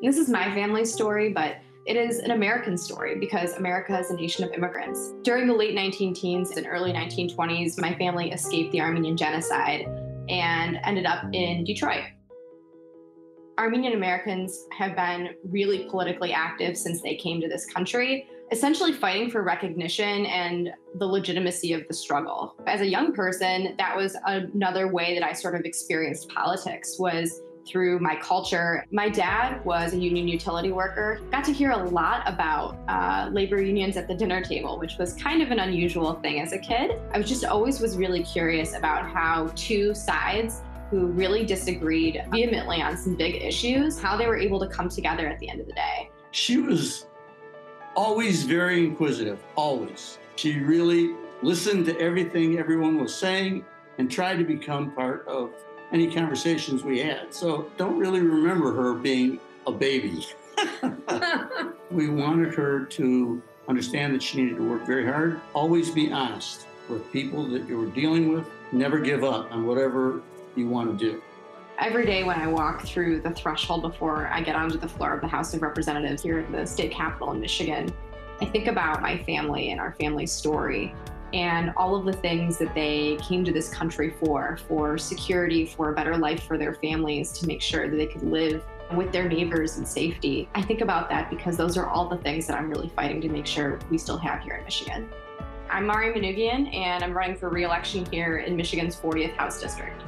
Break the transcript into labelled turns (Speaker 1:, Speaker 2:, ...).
Speaker 1: This is my family's story, but it is an American story because America is a nation of immigrants. During the late 19 teens and early 1920s, my family escaped the Armenian genocide and ended up in Detroit. Armenian Americans have been really politically active since they came to this country, essentially fighting for recognition and the legitimacy of the struggle. As a young person, that was another way that I sort of experienced politics was through my culture. My dad was a union utility worker. Got to hear a lot about uh, labor unions at the dinner table, which was kind of an unusual thing as a kid. I was just always was really curious about how two sides who really disagreed vehemently on some big issues, how they were able to come together at the end of the day.
Speaker 2: She was always very inquisitive, always. She really listened to everything everyone was saying and tried to become part of any conversations we had. So don't really remember her being a baby. we wanted her to understand that she needed to work very hard, always be honest with people that you were dealing with, never give up on whatever you want to do.
Speaker 1: Every day when I walk through the threshold before I get onto the floor of the House of Representatives here at the state capitol in Michigan, I think about my family and our family story and all of the things that they came to this country for for security, for a better life for their families, to make sure that they could live with their neighbors in safety. I think about that because those are all the things that I'm really fighting to make sure we still have here in Michigan. I'm Mari Manoogian, and I'm running for re election here in Michigan's 40th House District.